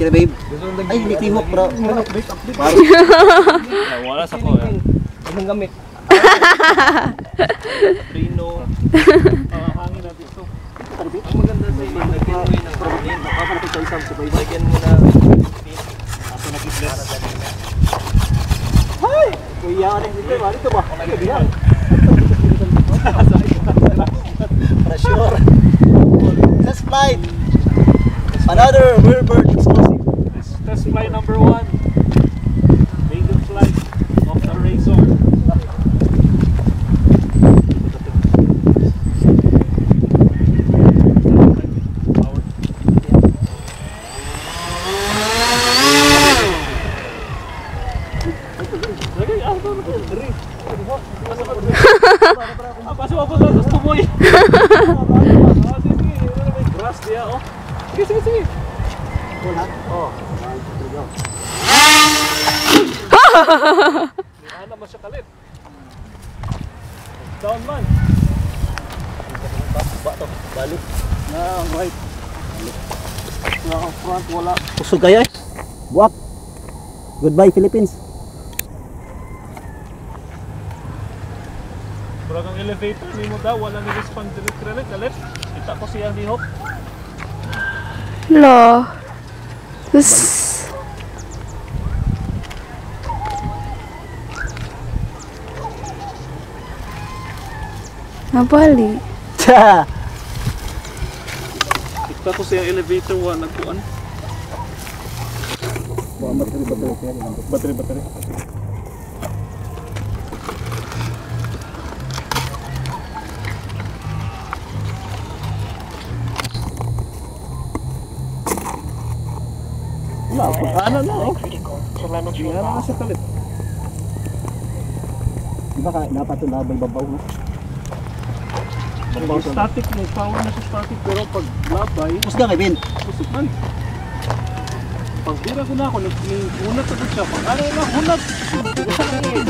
Kira babe. Ay, hindi tihok bro. Wala sa ko. yan. Anong gamit? Rino. Hangin natin ito. Ang maganda sa iyo, lagyan mo yun ng hangin. Baka pa nakita isang sa babe. Lagyan mo na Ako nag-bless. Hay! Kuya, ano dito? Ano ito ba? Ano diyan? Pressure. Test flight. Another flight number one. Maiden flight of the Razor. Grass diya, oh. Sige, sige, sige. Wala? Oh. You go. Ano siya kalit? Down man. Ba to? Balik. Na, right. Balik. Na, front, wala. Kusog kayo eh. Buwak. Goodbye, Philippines. Murag ang elevator ni mo daw, wala ni respond direct direct kalit. Kita ko siya ni Hop. Lo. Tapos, Nabali. Tsa! Kita ko siya elevator wa nagkuan. Buwak battery, battery. Kaya. Battery battery. Wala, pagkana na oh. Hindi na siya kalit. Di ba ka, dapat ito labay babaw no? Pag static mo, power na sa static pero pag labay, ka kay Ben. kusog man. Pag dira ko na ako, nag-unat ako siya. Pag ano na, hunat.